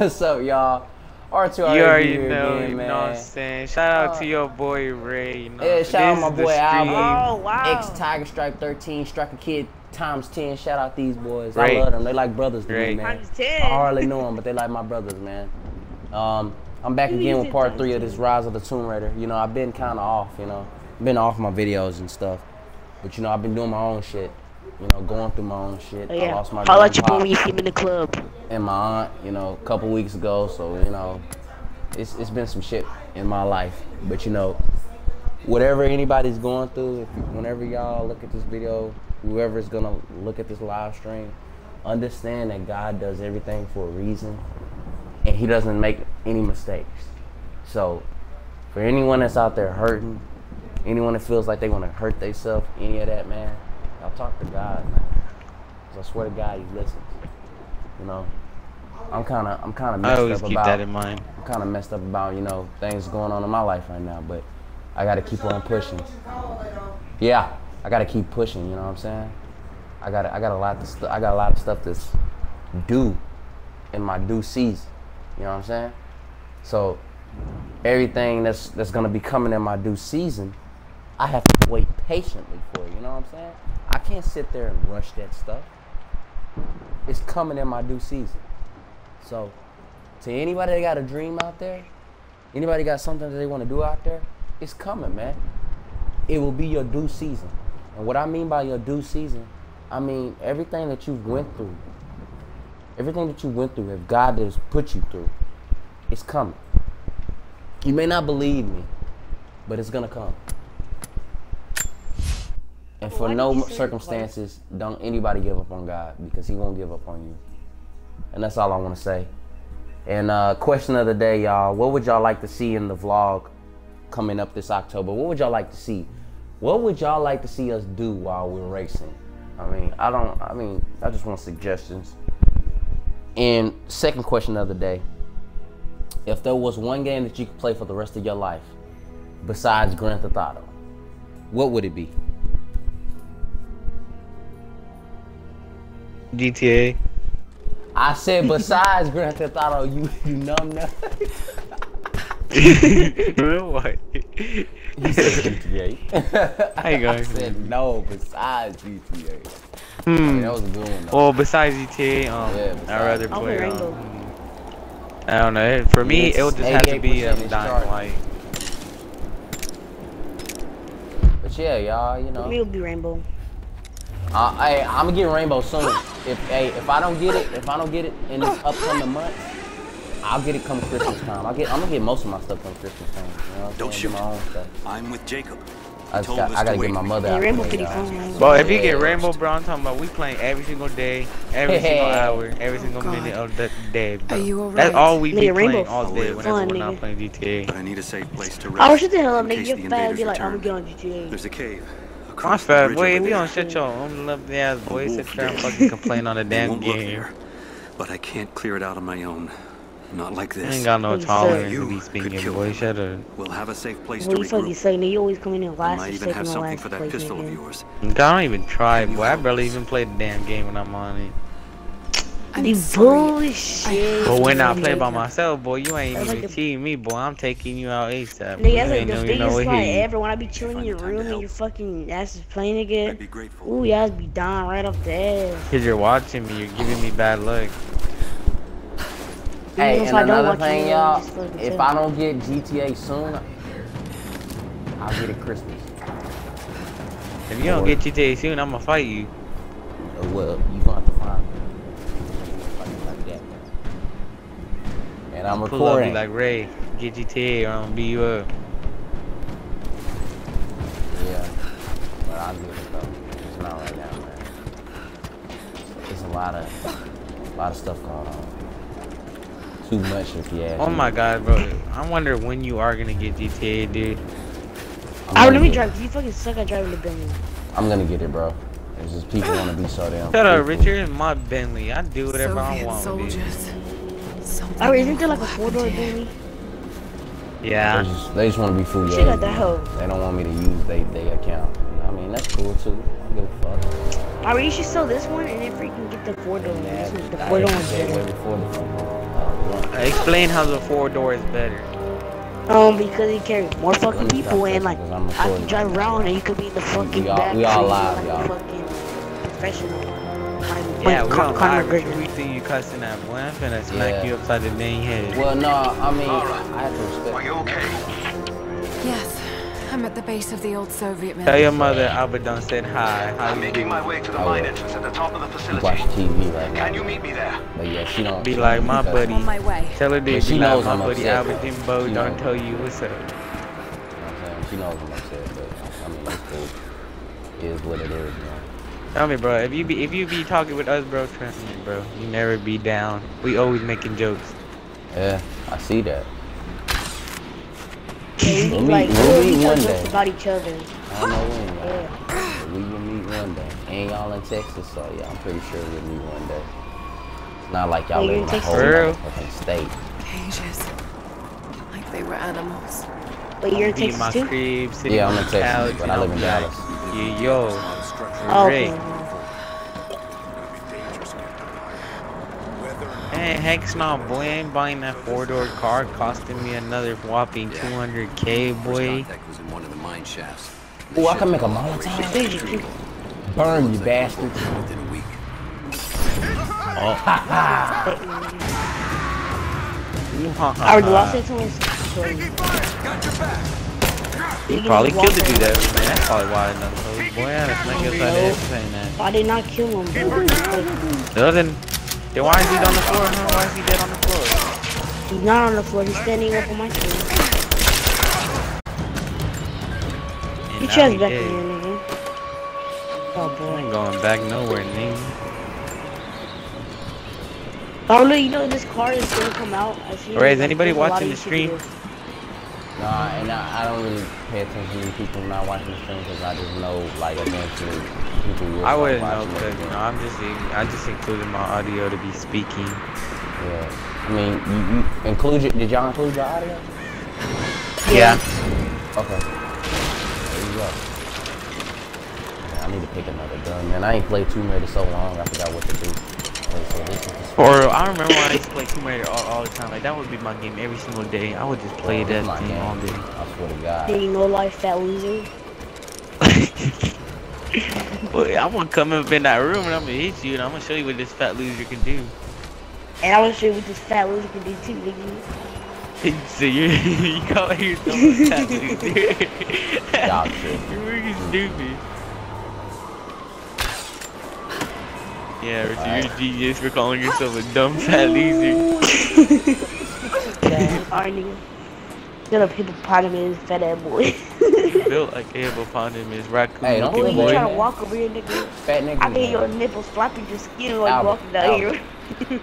What's up, y'all? R2 You already here know, again, you man. know what I'm saying? Shout out Uh, to your boy Ray. You know, Yeah, shout out my boy stream. Albert. Oh, wow. X Tiger Stripe 13, Striker Kid times 10. Shout out these boys. Right. I love them. They like brothers to me, man. Times 10. I hardly know them, but they like my brothers, man. Um, I'm back again with part three of this Rise of the Tomb Raider. You know, I've been kind of off, you know. Been off my videos and stuff. But, you know, I've been doing my own shit. You know, going through my own shit. Oh, I lost my Holla at your boy when you see him in the club. and my aunt, you know, a couple weeks ago. So, you know, it's, it's been some shit in my life. But, you know, whatever anybody's going through, if you, whenever y'all look at this video, whoever's gonna look at this live stream, understand that God does everything for a reason and He doesn't make any mistakes. So, for anyone that's out there hurting, anyone that feels like they want to hurt themselves, any of that, man, y'all talk to God, man. 'Cause I swear to God, He listens. You know, I'm kind of, I'm kind of messed I always up keep about. that in mind. I'm kind of messed up about you know things going on in my life right now, but I got to keep on pushing. Yeah, I got to keep pushing. You know what I'm saying? I got I got a lot to I got a lot of stuff that's due in my due season. You know what I'm saying? So everything that's that's gonna be coming in my due season, I have to wait patiently for. it, You know what I'm saying? I can't sit there and rush that stuff. It's coming in my due season. So to anybody that got a dream out there, anybody got something that they want to do out there, it's coming, man. It will be your due season. And what I mean by your due season, I mean everything that you went through, everything that you went through, if God has put you through, it's coming. You may not believe me, but it's gonna come. And for no you say it circumstances, don't anybody give up on God because He won't give up on you. And that's all I want to say. And uh, question of the day, y'all. What would y'all like to see in the vlog coming up this October? What would y'all like to see? What would y'all like to see us do while we're racing? I mean, I don't. I mean, I just want suggestions. And second question of the day: If there was one game that you could play for the rest of your life, besides Grand Theft Auto, what would it be? GTA. I said besides Grand Theft Auto. You you numb nut. what? You said GTA. How you going? I said no, besides GTA. I mean, Hmm. that was a good one. Though. Well, besides GTA, um, Yeah, I'd rather play. play Um, I don't know. For me, It's it would just have to be 88% um, Dying. Light. But yeah, y'all, you know Me know, will be Rainbow. Uh, I, I'm gonna get Rainbow soon. If hey, if I don't get it, if I don't get it in this upcoming month, I'll get it come Christmas time. I'll get, I'm gonna get most of my stuff come Christmas time. You know I'm Don't shoot. my own stuff. I'm with Jacob. I just got, I gotta to get my mother out. Rainbow the way, pretty y'all. Well, if you get Rainbow, bro, I'm talking about we playing every single day, every single hour, every single God. minute of the day. Bro. Are you That's all we be Nigga, playing Rainbow all day fun, whenever we're not playing GTA. But I need a safe place to rest. I was shut the hell up, in nigga. case You're the fat. invaders Be like, I'm gonna get on GTA. There's a cave. My across the bridge boy, we don't shut your own lovely ass A boy. Sit there and fucking complain on the damn game. there, But I can't clear it out on my own. Not like I this. ain't got no tolerance say? to You be speaking, kill boy. them. Shut up. We'll have a safe place What to you fucking regroup. say. You always come in and I last might or even have something last for that place, pistol of yours. I don't even try, You boy. I barely even play the damn game when I'm on it. I'm You bullshit. But when I play by myself, boy, you ain't That's like even the- cheating me, boy. I'm taking you out ASAP. boy. Nigga, You that's like ain't the even know biggest what fight you. ever. When I be chilling in your the time to room and help. your fucking ass is playing again. I'd be grateful. Ooh, your ass be dying right off the ass. Cause you're watching me, you're giving me bad luck. Hey, if and I don't another thing, you y'all, if I don't get GTA soon, I'll get it Christmas. If you don't Or- get GTA soon, I'ma fight you. Uh, Well, you gonna have to find me. Like, like that. And I'm Pull up, be recording. like Ray, get GTA or I'm gonna beat you up. Yeah, but I'll get it though. It's not right now, man. There's a lot of, a lot of stuff going on. Too much, if you ask Oh me. my god, bro. I wonder when you are gonna get GTA, dude. I'm I let me get- drive. 'cause You fucking suck at driving the Bentley. I'm gonna get it, bro. It's just people want to be so damn. Shut up, fruitful. Richard. My Bentley. I do whatever I want with it. soldiers. Something Oh, isn't there like a will four happen door to you. Bentley? They Yeah. just, they just want to be food. She got that hoe. They don't want me to use they they account. I mean, that's cool too. I don't give a fuck. Alright, you should sell this one and then freaking get the four door one. Yeah, The I four door hate one's better. before uh, Explain how the four door is better. Um, because he carries more fucking people and like I'm can drive around and you could be in the fucking We all- back we all seat live, y'all. fucking professional. Like, Yeah, like we Con- on Conor live. What McGregor. you think you cussing at, boy? I'm finna smack Yeah. you upside the dang head. Well, no, I mean, I have to respect. Are you okay? Yes, I'm at the base of the old Soviet Tell your mill. mother Abaddon said hi. How I'm making my way to the I mine entrance at the top of the She watch. TV right now. Can you meet me there? But yeah, she don't. Be she like my buddy. On my way. Tell her But to she be like knows my I'm buddy upset, Abaddon though. She don't knows. tell you what's up. You know what I'm saying? She knows I'm upset, but I mean, it's cool. It is what it is, man. Tell me, bro. If you be if you be talking with us, bro, trust me, bro. You never be down. We always making jokes. Yeah, I see that. Yeah, we, We'll meet- like we'll we meet tell one day. about each other. I don't know when, man. Yeah. But we will meet one day. And y'all in Texas, so yeah, I'm pretty sure we'll meet one day. It's not like y'all live in in a whole For real? motherfucking state. Cages. Like they were animals. But you're in Be in Texas too? crib, Yeah, I'm on in the Texas, but I live in Dallas. Yeah, yo, great. okay. Man, heck's not, boy. I ain't buying that four door car costing me another whopping 200k, boy. Contact was in one of the mine shafts. Ooh, I can make a Molotov. Dude, you- Burn, you bastard. Within a week. I already lost it to him. So- He probably killed the walk dude away. that man. That's probably why I done told boy. I had a smack upside the saying that. Why did not kill him, bro? Like, Doesn't. Then why is he on the floor, huh? Why is he dead on the floor? he's not on the floor. He's standing up on my screen. And Get now your ass he back dead. in here, nigga. Oh I boy. ain't going back nowhere, nigga. Oh look, you know this car is gonna come out. I. Alright, is anybody there's a lot watching the stream? YouTubers. Nah, and I, I don't really pay attention to people not watching the stream because I just know, like, eventually people will I start wouldn't know watching because you know I'm just I just included my audio to be speaking. Yeah. I mean, you, you include your, did y'all include your audio? Yeah. Okay. There you go. Yeah, I need to pick another gun, man. I ain't played Tomb Raider so long, I forgot what to do. Okay, so this is the Or I remember when I used to play Tomb Raider all, all the time. Like that would be my game every single day. I would just play that my thing game. all day. I swear to God. Hey, you know life, fat loser. Boy, I'm gonna come up in that room and I'm gonna hit you and I'm gonna show you what this fat loser can do. And I will show you what this fat loser can do too, nigga. so you you call yourself a fat loser? Y'all tripping. You're stupid. Yeah, Richard, Alright. you're a genius for calling yourself a dumb fat loser. Alright, nigga. Get up hippopotamus, fat ass boy. You built like a hippopotamus, raccoon Hey, don't Boy, you boy. trying to walk over here, nigga? Fat nigga. I can hear your nipples flapping your skin while you Albert, walking down Albert. here.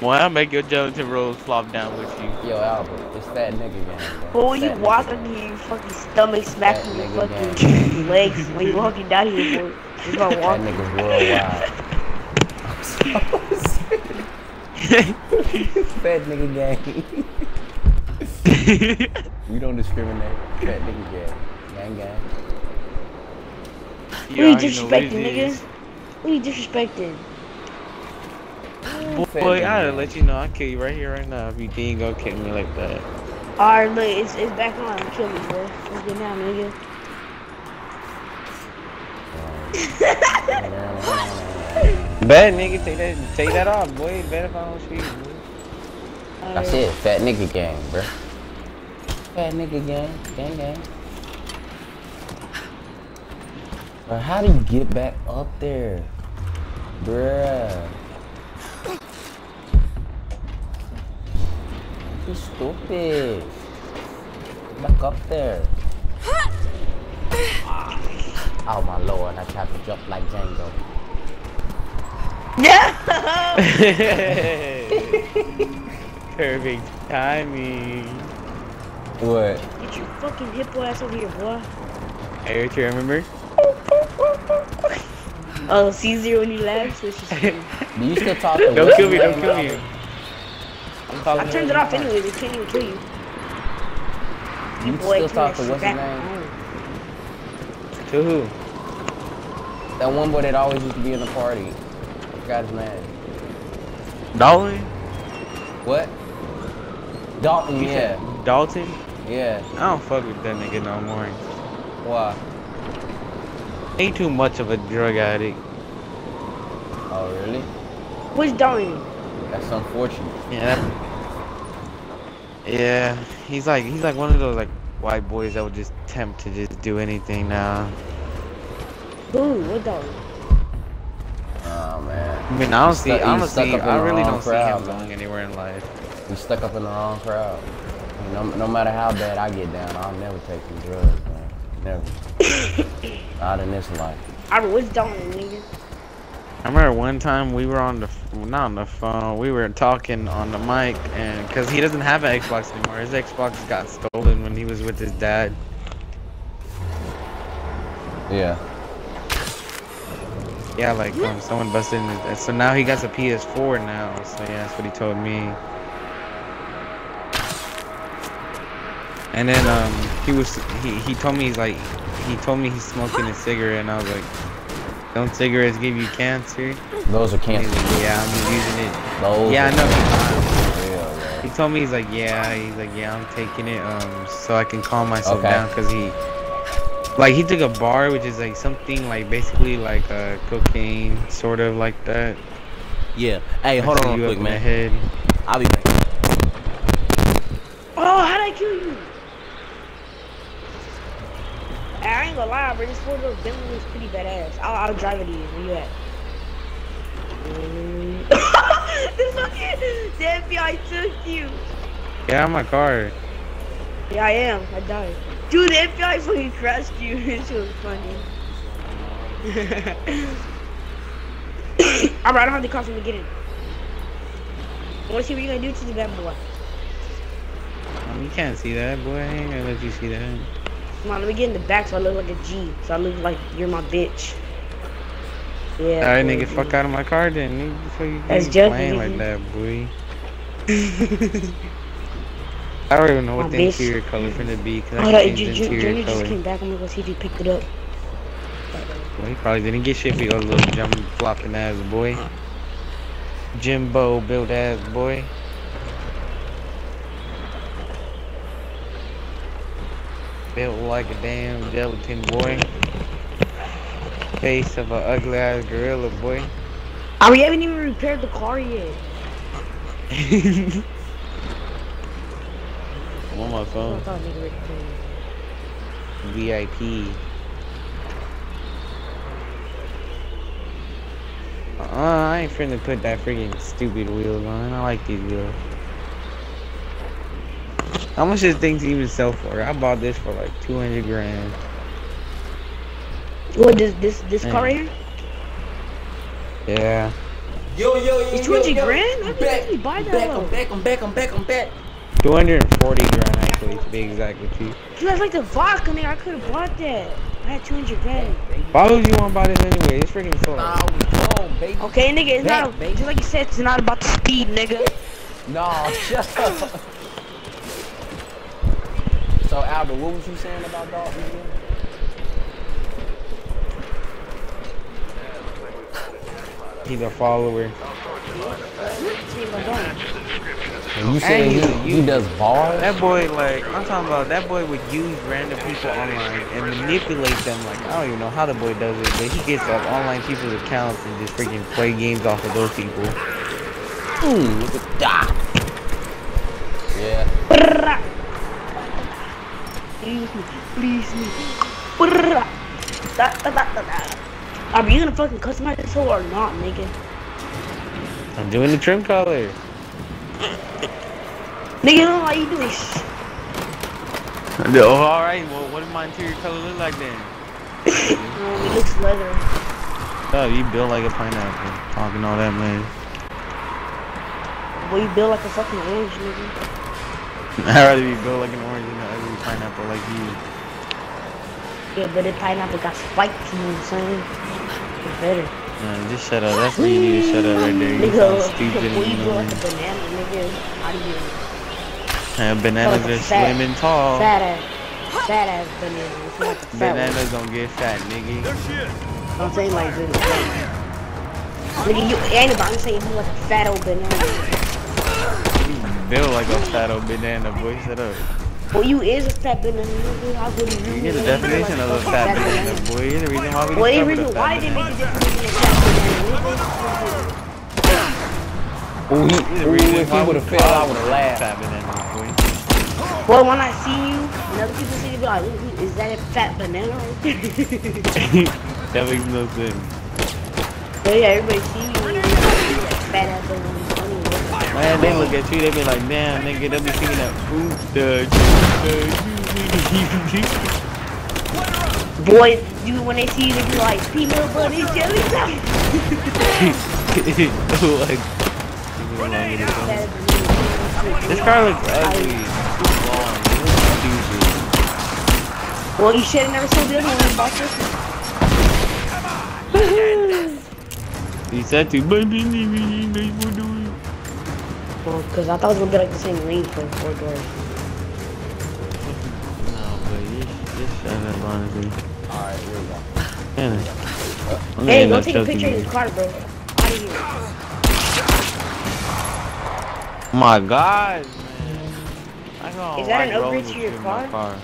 Why I'll make your gelatin rolls flop down with you. Yo, Albert, it's fat nigga game, bro. Boy, when you Fat nigga walking here, your fucking stomach smacking your fucking legs when you walking down here, boy. You gonna Fat walk. niggas worldwide. Fat nigga gang. we don't discriminate. Fat nigga gang. Gang gang. Who You you already know what it disrespecting, nigga? is. Who you disrespecting? Boy, boy, I gotta let you know I'll kill you right here, right now if you think you gonna kill me like that. Alright, look, it's, it's back on. Kill me, boy. Let's get down, nigga. Bad nigga, take that take that off, boy. Bet if I don't shoot you. boy. I said fat nigga gang, bro. Fat nigga gang. Gang gang. Bro, how do you get back up there? Bruh. You stupid. Back up there. Oh my lord, I tried to jump like Django. Yeah! Perfect timing. What? Get your fucking hippo ass over here, boy. Hey, you remember? Oh, C0 when he laughs, which is funny. Do you still talk to Don't kill me, don't kill me. I'm talking I to turned it off anyway, they can't even kill you. You Boy, still turn talk to what's his name? On. To who? That one boy that always used to be in the party. I forgot his name. Dolly? What? Dalton, You yeah. Dalton? Yeah. I don't fuck with that nigga no more. Why? Ain't too much of a drug addict. Oh, really? Which Dalton? That's unfortunate. Yeah. that- Yeah, he's like he's like one of those like white boys that would just tempt to just do anything now. Who? What Dalton? Oh, man. I mean, I don't see stuck- he's honestly, stuck up in I the really wrong don't see crowd, him man. going anywhere in life. We stuck up in the wrong crowd. No, no matter how bad I get down, I'll never take some drugs, man. Never. Not in this life. I don't know, which nigga? I remember one time we were on the not on the phone, we were talking on the mic, and because he doesn't have an Xbox anymore, his Xbox got stolen when he was with his dad. Yeah. Yeah, like um, someone busted in his. So now he got a PS4 now. So yeah, that's what he told me. And then um, he was he he told me he's like he told me he's smoking a cigarette, and I was like, "Don't cigarettes give you cancer?" Those are cancer. like, "Yeah, I'm just using it." Those Yeah, I are know. real. He told me he's like, "Yeah," he's like, "Yeah, I'm taking it um so I can calm myself Okay. down," cause he. Like he took a bar, which is like something like basically like uh, cocaine, sort of like that. Yeah. Hey, hold Messes on you real up quick, man. head. I'll be back. Oh, how'd I kill you? I ain't gonna lie, bro. This four door Bentley is pretty badass. I'll, I'll drive it to you. Where you at? Mm. the fucking the FBI took you. Get out of my car. Yeah, I am. I died. Dude, the FBI fucking crashed you. this was funny. Alright, I don't have the costume to get in. I wanna see what you're gonna do to the bad boy. Um, you can't see that, boy. I ain't gonna let you see that. Come on, let me get in the back so I look like a G. So I look like you're my bitch. Yeah. Alright, nigga, fuck out of my car then. Nigga, before you That's playing like that, boy. I don't even know what My the bitch. interior color finna be, cause I Hold on, J- J- Junior just came back. I'm gonna go see if he picked it up. Well, he probably didn't get shit for your little jump flopping ass boy. Uh. Jimbo built ass boy. Built like a damn gelatin boy. Face of a ugly ass gorilla boy. Oh, we haven't even repaired the car yet. I'm on my phone. thought nigga repaired. VIP. Uh, I ain't finna put that freaking stupid wheels on. I like these wheels. How much does things even sell for? I bought this for like 200 grand. What does this this car right here? Yeah. Yo, yo, yo, It's yo, 200 yo. grand? How I'm back. you buy that back, low? I'm back, I'm back, I'm back, I'm back. 240 grand actually, to be exact with you. Dude, that's like the vodka, nigga. I could have bought that. I had 200 grand. Why would you want to buy this anyway? It's freaking sold. Nah, we home, baby. Okay, nigga, it's Back, not, baby. just like you said, it's not about the speed, nigga. No, shut up. So Albert, what was you saying about Dalton again? He's a follower. And you said he's a he, he does bars? That boy, like, I'm talking about that boy would use random people online and manipulate them. Like, I don't even know how the boy does it, but he gets like online people's accounts and just freaking play games off of those people. Hmm, look at that. Yeah. Please me, please me. Are you gonna fucking customize this whole or not, nigga? I'm doing the trim color. Nigga, you know why you doing sh- Oh, all right. Well, what does my interior color look like then? um, it looks leather. Oh, you built like a pineapple. Talking all that, man. Boy, you build like a fucking orange, nigga. I'd rather be built like an orange than an ugly pineapple like you. Yeah, but the pineapple got spikes, you know what I'm saying? It's better. Man, just shut up. That's where you need to shut up right there. You Nigga, sound stupid boy, and you build like a banana, nigga. How do you? Uh, bananas are slim and tall. Fat ass, fat ass banana. Like a fat one. Bananas don't get fat, nigga. I'm saying like this. Nigga, you ain't about to say you like a fat old banana. Built like a fat old banana, boy. Shut oh. up. Well, you is a fat banana. How good you? Get the nigga? definition of a fat banana, boy. You're the reason why we Well, the reason a why fat they banana. make the definition of fat banana. Ooh, he, You're the reason if why he we would have failed, I would have laughed. Fat banana, boy. Well, when I see you, and other people see you, be like, "Ooh, ooh, is that a fat banana right there? that makes no sense. But yeah, everybody see you. and you like, Fat ass banana. Man, they look at you, they be like, damn, nigga, they be singing that fruit thug. Boy, you when they see you, they be like peanut butter jelly time. like, this car looks ugly. Too long. It looks stupid. Well, you should have never sold the other one bought this one. He said to, but me, me, me, me, me, do it. Well, because I thought it was going to be like the same range for four doors. No, but you just shut up, honestly. Alright, here we go. Yeah. I'm Hey, gonna go take a picture of you. this car, bro. Out of here. My God, man. I don't Is that an upgrade to your car? My car.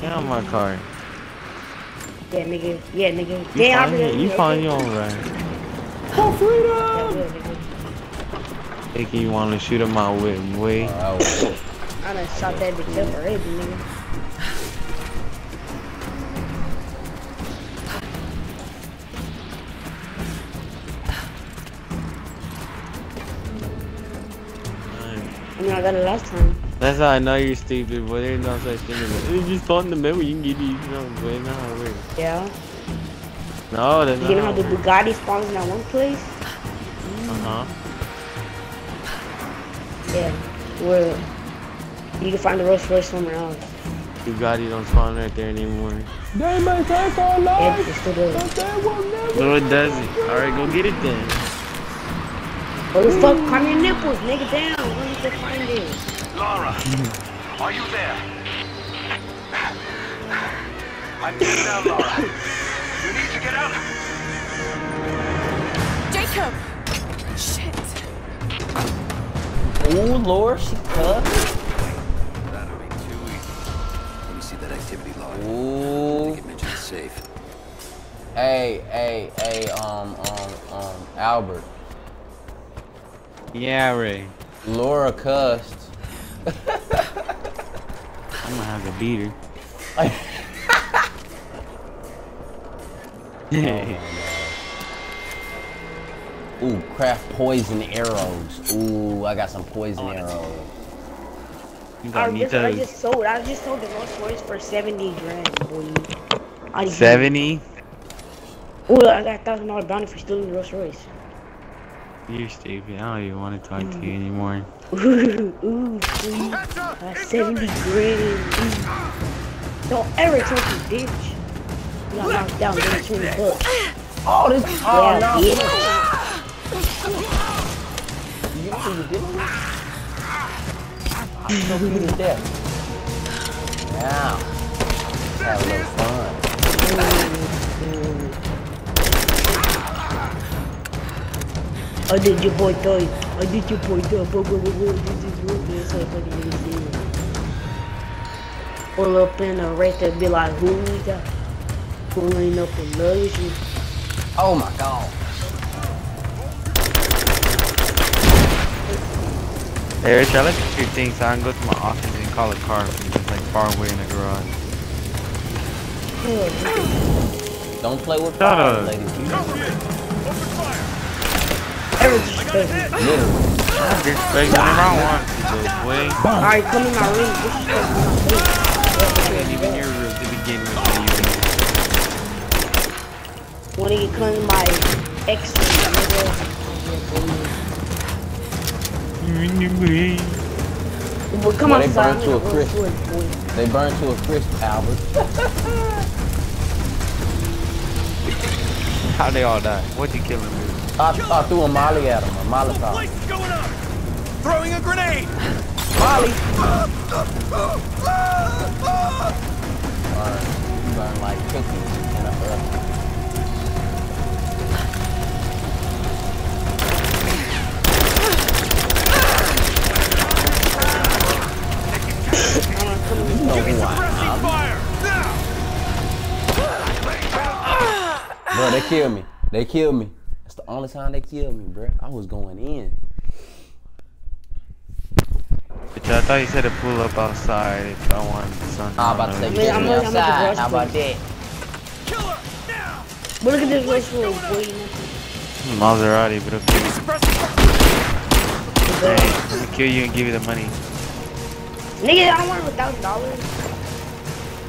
Get on my car. Yeah, nigga. Yeah, nigga. You Damn, find, I you find your own right. Yeah, good, nigga. Think you want to shoot at my whip, boy. Uh, I done shot that bitch up already, nigga. I mean, I got it last time. That's how I know you're stupid, boy. There's no such thing as it. just call in the middle, you can get these, you know, boy. Not how it works. Yeah. No, that's not You know how how the. Bugatti spawns in that one place? Uh-huh. Yeah. Where you can find the Rolls Royce somewhere else. Bugatti don't spawn right there anymore. Yeah, it still does. No, it doesn't. Alright, go get it then. Oh, what the fuck? Climb your nipples, nigga, down. Where you can find it? Lara, are you there? I'm here now, Lara. You need to get up. Jacob! Ooh, Lord, she cut. That'll be too easy. Let me see that activity log. I Ooh. think it mentioned safe. Hey, hey, hey, um, um, um, Albert. Yeah, Ray. Laura cussed. I'm gonna have to beat her. Ooh, craft poison arrows. Ooh, I got some poison arrows. You I got me just, I just sold. I just sold the Rolls Royce for 70 grand, boy. I 70? Ooh, I got a thousand dollar bounty for stealing the Rolls Royce. You're stupid. I don't even want to talk to you anymore. Ooh, ooh, please. Uh, 70 grand. Don't ever touch me, bitch. You got knocked down, give me 20 bucks. Oh, this. Oh, yeah, no. bitch. You what you're? I'm so good to death. Now, have a little fun. I did your boy die. I did your boy die. This is what this is fucking nigga saying. Pull up in a race be like, who we got? Pulling up a luxury. Oh my god. Hey, Rich, I look at your thing so I can go to my office and call a car from just like far away in the garage. Don't play with Shut fire, up. ladies. and gentlemen. Ever disrespect me. Literally. I disrespect whenever I want to, though, boy. Alright, come in my room. Disrespect me. And even your room to begin with, so you When you come in my ex nigga. Well, come Well, they outside. burned to a I'm gonna crisp. go. They burned to a crisp, Albert. How they all die? What'd you kill them with? I, I threw a molly at him, a molotov. What's going on? Throwing a grenade. Molly! Burn, burn like cookies in a oven. Know Give me who I suppressing fire! Now! Bro, they killed me. They killed me. That's the only time they killed me, bro. I was going in. Bitch, I thought you said to pull up outside if I wanted sun. I'm about to say, I'm get I'm me gonna- I'm gonna outside. rush How about that? Killer! Now! But look at this race road, boy. Maserati, but okay. Hey, I'm gonna kill you and give you the money. Nigga, I don't want a thousand dollars.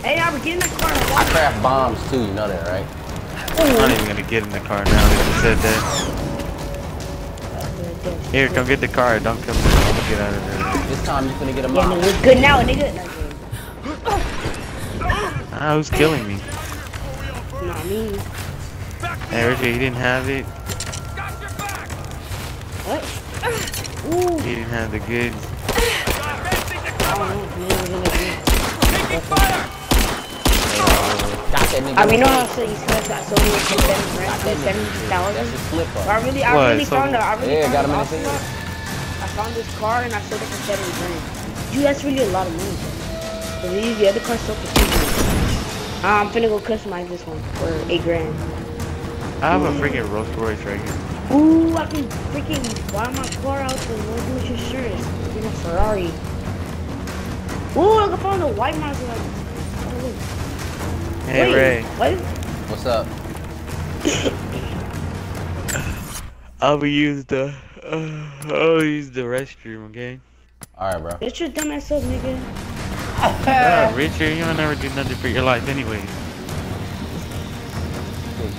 Hey, Albert, get in the car. I craft bombs too, you know that, right? I'm not even gonna get in the car now that you said that. Here, come get the car. Don't come. I'm gonna get out of there. This time you finna get a Yeah, bomb. nigga, it's good now, nigga. Ah, who's killing me? Not me. Hey, Richard, he didn't have it. Got your back! What? Ooh. He didn't have the goods. Advancing I cover! don't know. Nigga, nigga. Taking that mean, no, no, so you said that so many for seven grand, for seven That's a slip up. I really, I What, really so- found a, I really Yeah, found got him in box. I found this car and I sold it for seven grand. Dude, that's really a lot of money. Bro. So these the other cars sold for two grand. Ah, I'm finna go customize this one for eight grand. I have a freaking Rolls Royce right here. Ooh, I can freaking buy my car out to no do insurance. In a Ferrari. Ooh, look, I found a white Maserati. Oh, look. Hey, Wait, Ray. What? What's up? I'll be use the. Uh, I'll use the restroom, okay? All right, bro. Get your dumb ass up, nigga. Ah, Richard, you'll never do nothing for your life anyway.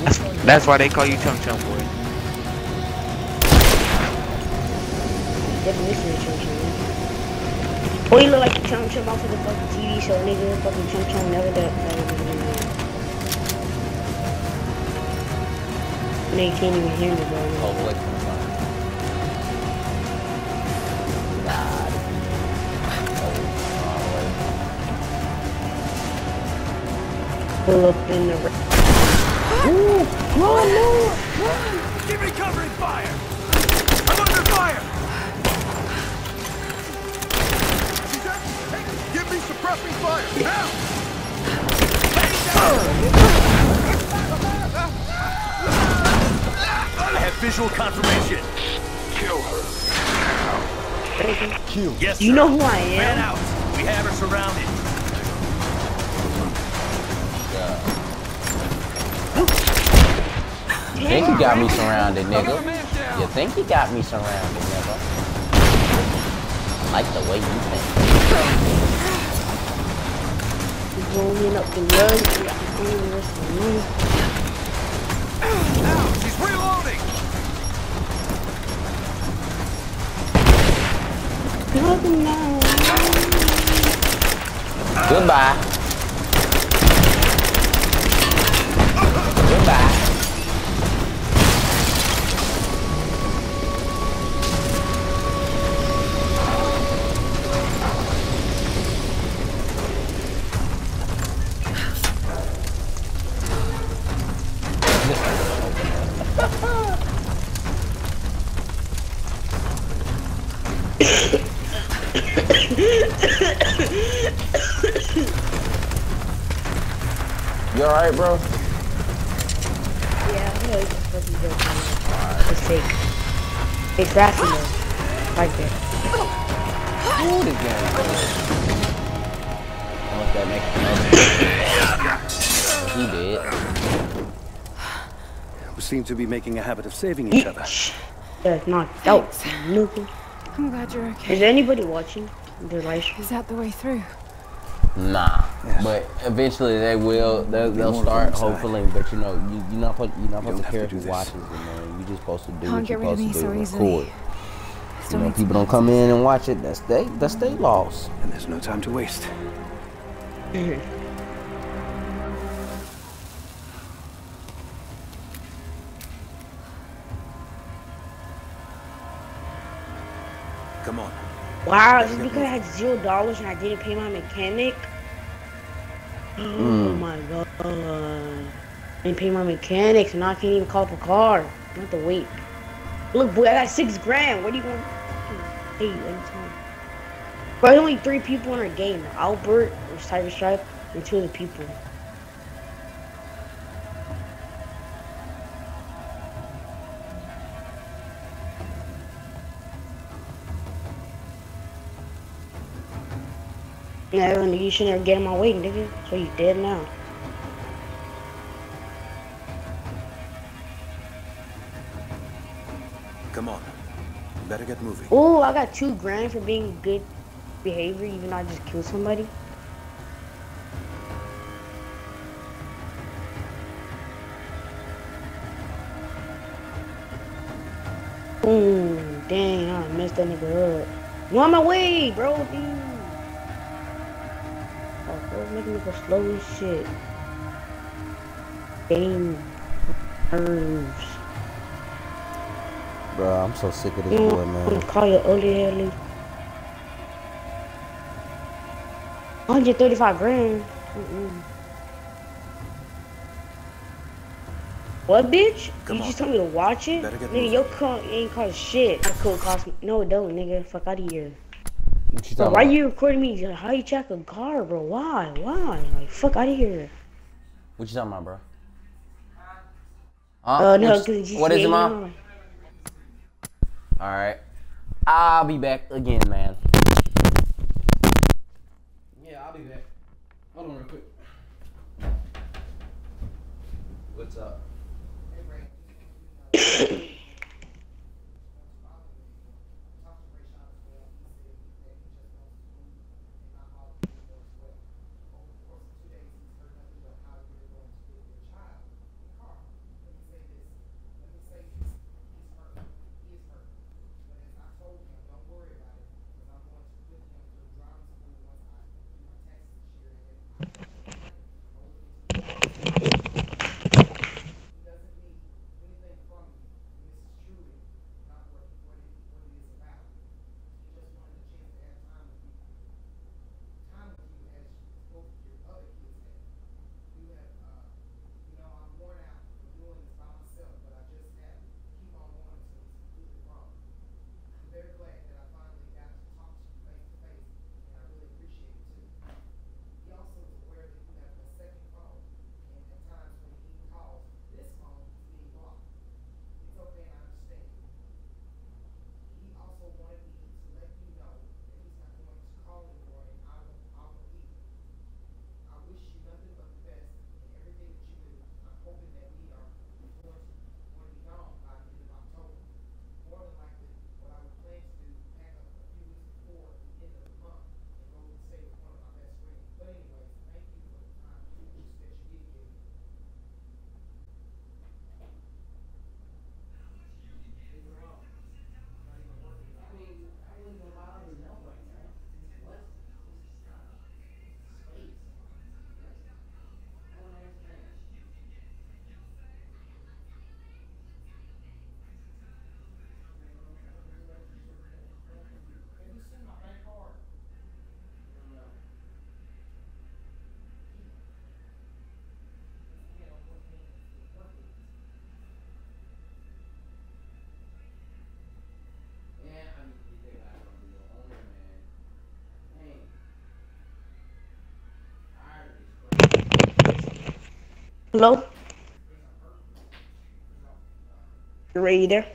That's, that's why they call you Chum Chum Boy. Definition of chum chum. Boy, you look like a chum chum off of the fucking TV show, nigga. Fucking chum chum never done. Nigga can't even hear me, bro. Oh, Hopefully. God. Pull up in the. ra- Ooh, run, Lord, run. Give me covering fire! Give fire! Now! I have visual confirmation. Kill her. Yes, You sir. know who I am? Man am? out. We have her surrounded. You think you got me surrounded, nigga? You think you got me surrounded, nigga? I like the way you think. He's rolling up the rug. We got the phone in the rest of the room. Now, she's reloading. Nothing now. Goodbye. Goodbye. To be making a habit of saving each other. Yeah, it's knocked out. I'm glad you're okay. Is anybody watching the live stream? Is that the way through? Nah, but eventually they will. They'll, they'll start hopefully. But you know, you, you're not supposed, you're not don't supposed to have care to do who this. watches it, man. You're just supposed to do Can't what get you're rid of supposed to me do. so Record. easily. You know, people don't come in and watch it. That's they. That's they loss. And there's no time to waste. Mm-hmm. Wow, just because I had zero dollars and I didn't pay my mechanic. Oh Mm. my god. I didn't pay my mechanic, so now I can't even call up a car. I have to wait. Look, boy, I got six grand. What do you want? Hey, anytime. But there's only three people in our game. Albert, Tiger Stripe, and two other people. Yeah, nigga, you should never get in my way, nigga. So you dead now. Come on. Better get moving. Oh, I got two grand for being good behavior, even though I just killed somebody. Boom. Dang, I messed that nigga up. You on my way, bro, dude. Oh, bro, making me go slow as shit. Game nerves. Bro, I'm so sick of this You boy, know, I'm man. gonna call you ugly Haley. 135 grand. Mm-mm. What, bitch? Come you on. just told me to watch it? Nigga, moving. your coat ain't cost shit. My coat cost me. No, it don't, nigga. Fuck out of here. What you Bro, why about? you recording me? How you check a car, bro? Why? Why? Like, fuck out of here. What you talking about, bro? Uh, no, What what is it, mom? All right. I'll be back again, man. Hello? Ready there?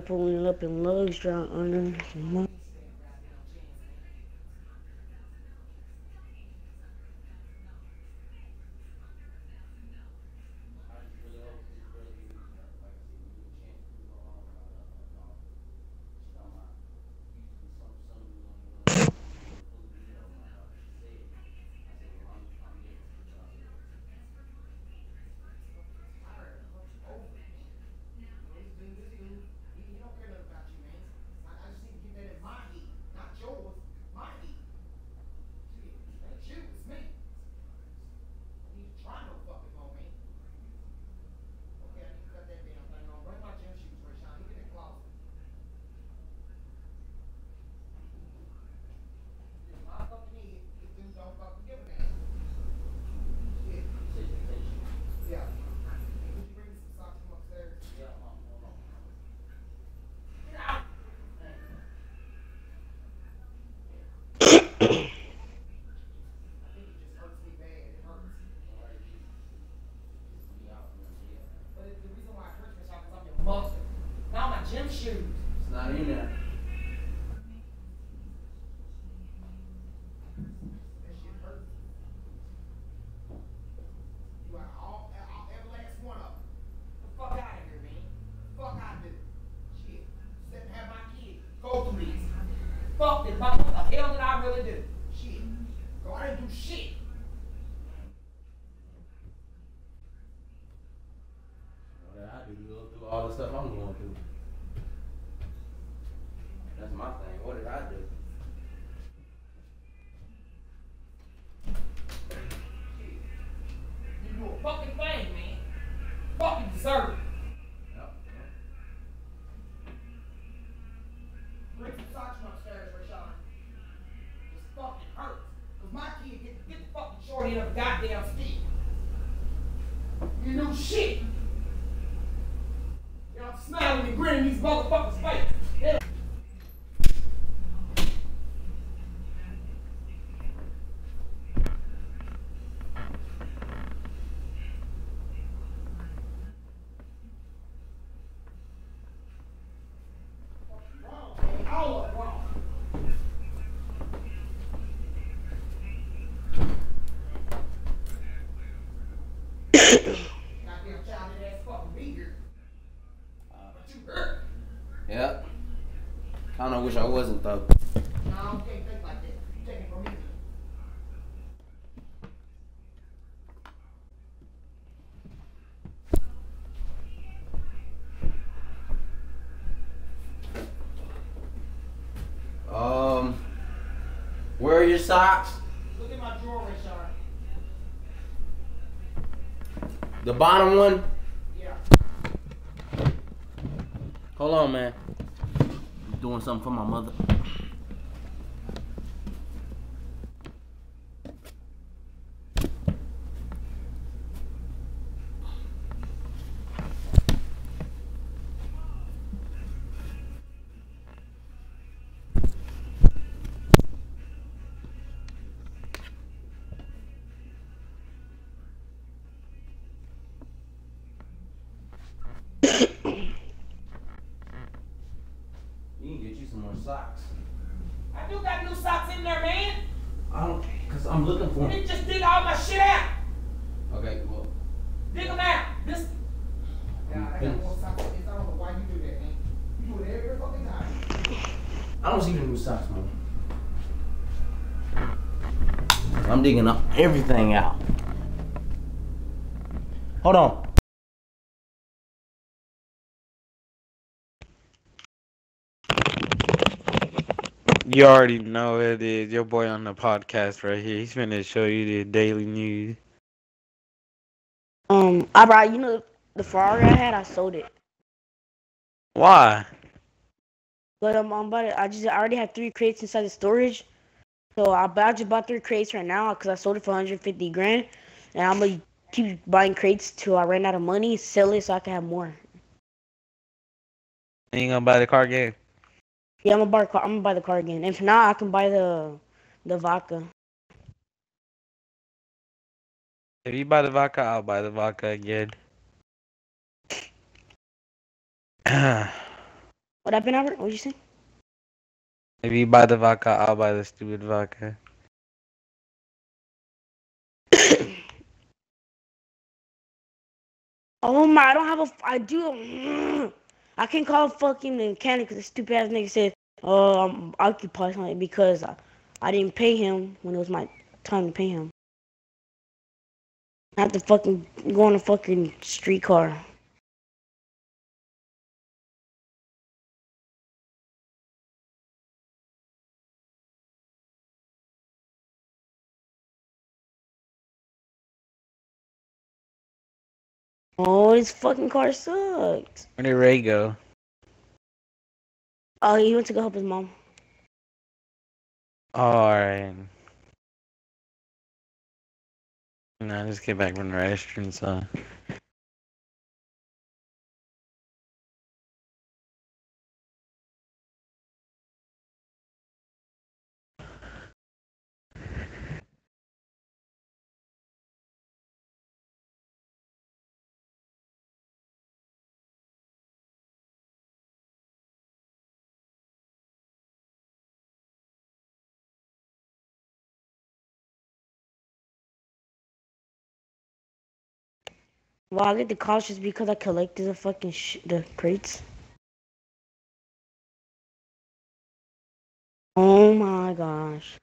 Pulling up in lugs, to earn socks? Look at my drawer, Rashard. The bottom one? Yeah. Hold on, man. I'm doing something for my mother. You can get you some more socks. I do got new socks in there, man. I don't, cause I'm looking for You 'em. didn't just dig all my shit out. Okay, well, Dig them out. This. God, I got Yes. more socks in this. I don't know why you do that, man. You do it every fucking time. I don't see the new socks, man. I'm digging up everything out. Hold on. You already know it is your boy on the podcast right here. He's gonna show you the daily news. Um, I brought you know the Ferrari I had. I sold it, Why? but um, I'm about to, I just I already have three crates inside the storage, so I, just bought three crates right now because I sold it for 150 grand, and I'm gonna keep buying crates till I run out of money, sell it so I can have more. Ain't gonna buy the car game. Yeah, I'm gonna buy the car. I'm gonna buy the car again. If not, I can buy the the vodka. If you buy the vodka, I'll buy the vodka again. What happened, Albert? What you say? If you buy the vodka, I'll buy the stupid vodka. Oh my, I don't have a. I do. I can call fucking the mechanic because the stupid ass nigga said, "Oh, I'm occupied because I, I didn't pay him when it was my time to pay him." I have to fucking go on a fucking streetcar. Oh, this fucking car sucks. Where did Ray go? Oh, he went to go help his mom. Alright. I just get back from the restaurant, uh, so. Well, I get the cautious because I collected the fucking the crates. Oh my gosh.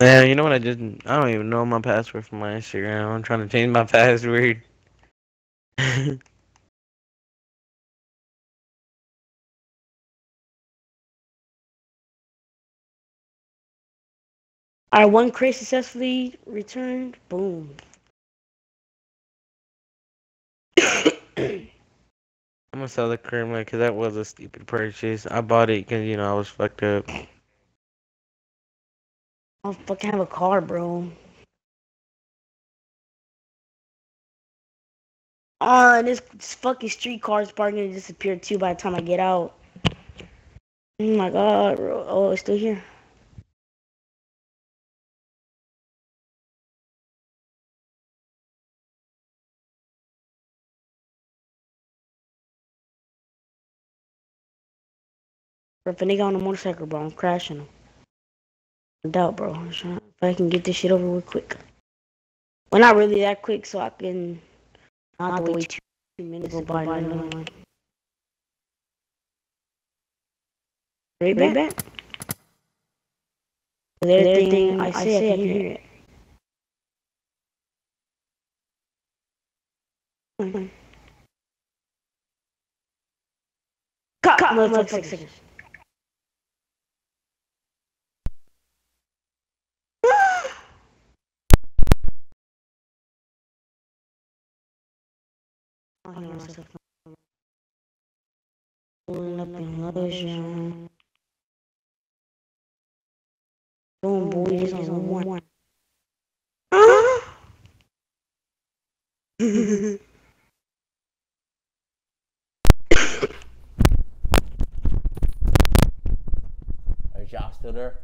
Yeah, you know what I just I don't even know my password for my Instagram. I'm trying to change my password. Our one crate successfully returned. Boom. I'm gonna sell the one because that was a stupid purchase. I bought it because you know I was fucked up. I don't fucking have a car, bro. Oh, and this, this fucking street car is probably gonna disappear too by the time I get out. Oh my god, bro. Oh, it's still here. If a nigga on a motorcycle, bro, I'm crashing him. Doubt, bro. If I can get this shit over with quick. Well, not really that quick, so I can not wait two, minutes to buy another one. Right back. back. With everything I say, I can hear it. Cut, cut, motherfucker. I hear myself. Pulling up in lotion. Boom, boy, this is on one. Are y'all still there?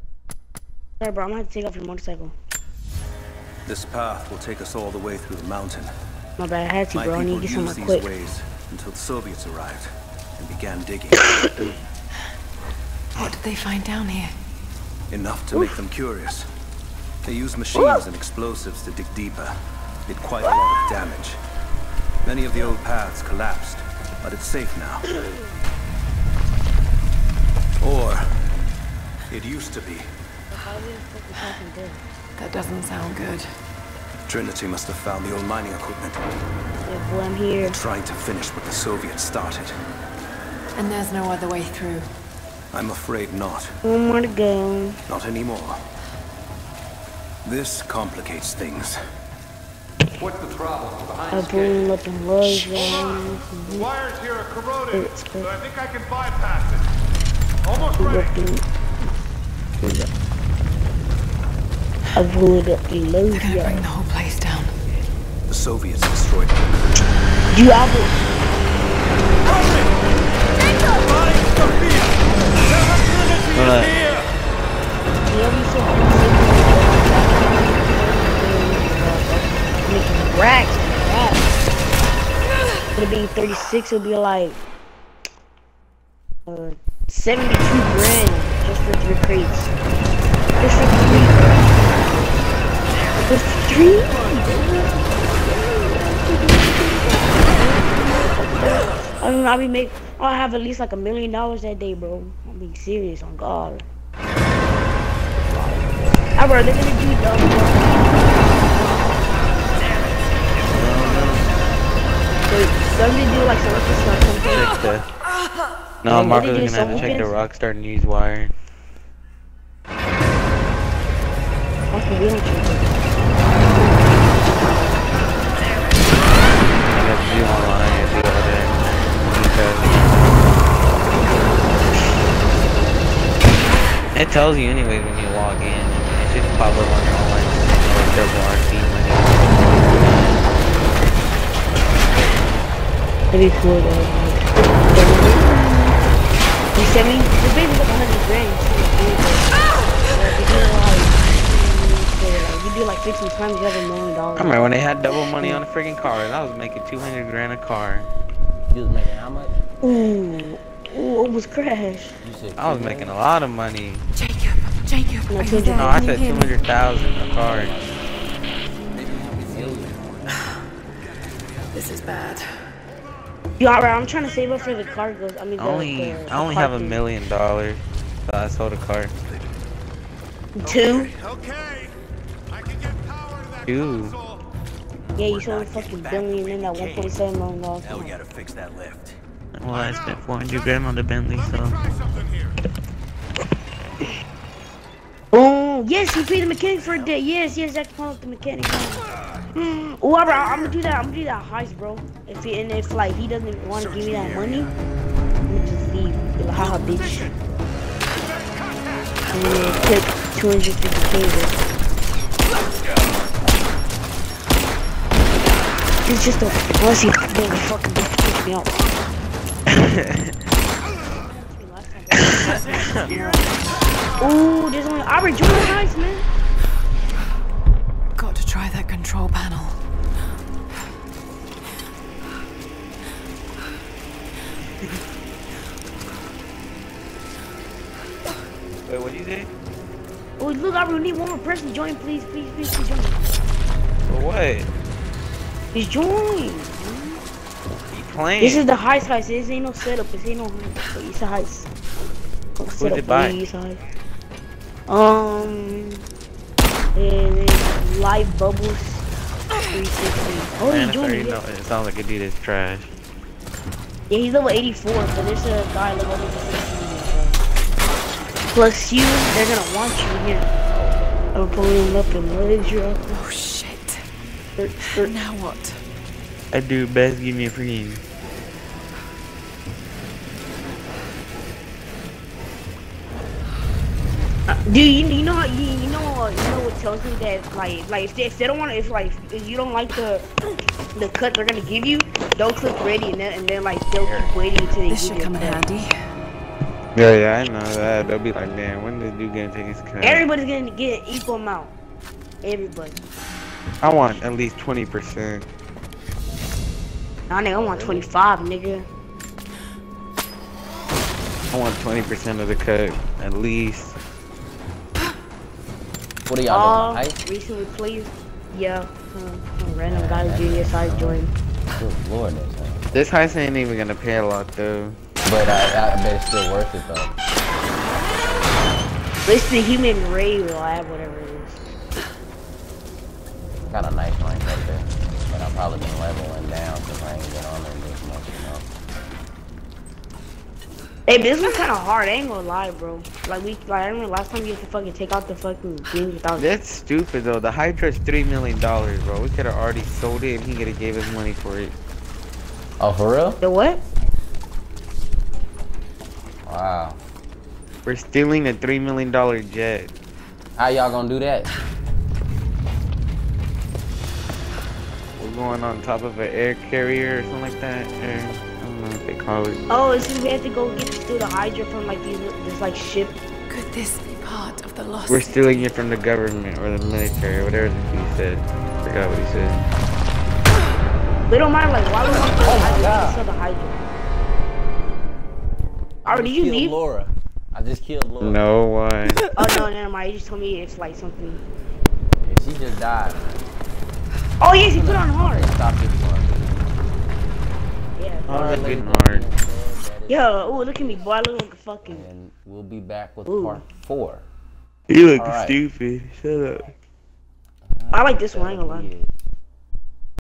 Sorry, bro, I'm gonna have to take off your motorcycle. This path will take us all the way through the mountain. My bad, I had to, My bro. I need people to get used somewhere these quick. ways until the Soviets arrived and began digging. What did they find down here? Enough to make them curious. They used machines and explosives to dig deeper. Did quite a lot of damage. Many of the old paths collapsed, but it's safe now. Or it used to be. That doesn't sound good. Trinity must have found the old mining equipment, Yeah, boy, I'm here. trying to finish what the Soviets started. And there's no other way through. I'm afraid not. One more to go. Not anymore. This complicates things. What's the problem? I Behind pulled up in lotion. The wires here are corroded, It's but I think I can bypass it. Almost ready. I pulled up the They're gonna bring the whole place down. The Soviets destroyed it. You Albert. Hold up. Making racks, racks. It'll be 36, it'll be like uh, 72 grand just for three crates. Just for three. Just for three? I mean, I'll be make, I'll have at least like a million dollars that day, bro. I'm being serious on God. I bro, they're gonna do double. Wait, don't they do like some stuff something? Check. No, Wait, what Marco's gonna have to check the Rockstar Newswire. Okay, we don't it tells you anyway when you log in. It should pop up on your online or double RC money. That'd be cool though. You sent me, it's basically like 100 grand. If you do like 15 times, you have a million I dollars. remember when they had double money on the freaking cars. I was making 200 grand a car. You was making how much? Ooh, ooh, it was crash. I was making a lot of money. Jacob, Jacob, No, are you two there? No, I Can you said hear me? 200,000 a car. This is bad. Yo, alright, I'm trying to save up for the cargoes. I mean, I the, only, the, I only have a million dollars. So I sold a car. Two? Okay. I can get power to that Two. console. Yeah, you sold a fucking billion in that 1.7 million dollars. Now we gotta fix that lift. Well, I spent 400 grand on the Bentley, so. Oh, yes, he paid the mechanic for a day. Yes, yes, I can call up the mechanic. Mm. Oh, bro, I'm gonna do that. I'm gonna do that heist, bro. If he, and if like he doesn't want to give me that money, I'm gonna just leave. Like, haha, bitch. And then take 250k. It's just a pussy. fucking bitch me out. Ooh, there's only Aubrey join the heist, man. Got to try that control panel. Wait, what do you say? Oh, look, Aubrey, we need one more person. Join, please, please, please, please join. For what? Please join. You playing? This is the heist heist. This ain't no setup. This ain't no heist. It's a heist. No setup, it by? It's a heist. Um, and live bubbles. 360. Oh, Man, he's it's joining. already Yeah. know, it sounds like a dude is trash. yeah, he's level 84, but there's a guy level 60. Plus you, they're gonna want you here. I'm pulling him up and raise you up. Oh shit. Er, er, Now what? I do best give me a freaking. Dude, you, you know how you, you know uh, you know what tells me that like like if they, if they don't want to if like if you don't like the the cut they're gonna give you, don't click ready and then and then like they'll keep waiting until they This give should you come in cut. handy. Yeah, yeah, I know that. They'll be like, man, when this dude get to take his cut? Everybody's gonna get an equal amount. Everybody. I want at least 20%. Nah, nigga, I want 25, nigga. I want 20% of the cut, at least. What are Uh, y'all doing? Heist? recently please. Yeah, some, some random guy GSI joined. Good lord, that's hell. This heist ain't even gonna pay a lot, though. But I, I bet it's still worth it though. It's the human ray lab, whatever it is. Got a nice rank right there. But I've probably been leveling down since I ain't been on Hey, this was kind of hard. I ain't gonna lie, bro. Like we, like I remember last time you had to fucking take out the fucking things without. That's stupid, though. The Hydra's $3 million, bro. We could've already sold it and he could've gave us money for it. Oh, for real? The what? Wow. We're stealing a $3 million jet. How y'all gonna do that? We're going on top of an air carrier or something like that. Or, I don't know what they call it. Oh, and so we have to go get steal the Hydra from like these this like ship. Could this be part of the lost? We're stealing it from the government or the military, or whatever he said. Forgot what he said. They don't mind like why we want to Oh my Hydra? Steal the Hydra. I Alright, just did you killed leave? Laura. I just killed Laura. No, why? Oh no, never mind. You just told me it's like something. Yeah, she just died. Oh yes, he put on hard. Stop this one. Yeah. Oh, that's ladies hard. gentlemen, that is- Yo, ooh, look at me, boy. I look like a fucking. And we'll be back with Ooh. part four. You look Alright. stupid. Shut up. I like this one, I ain't gonna lie. Yeah.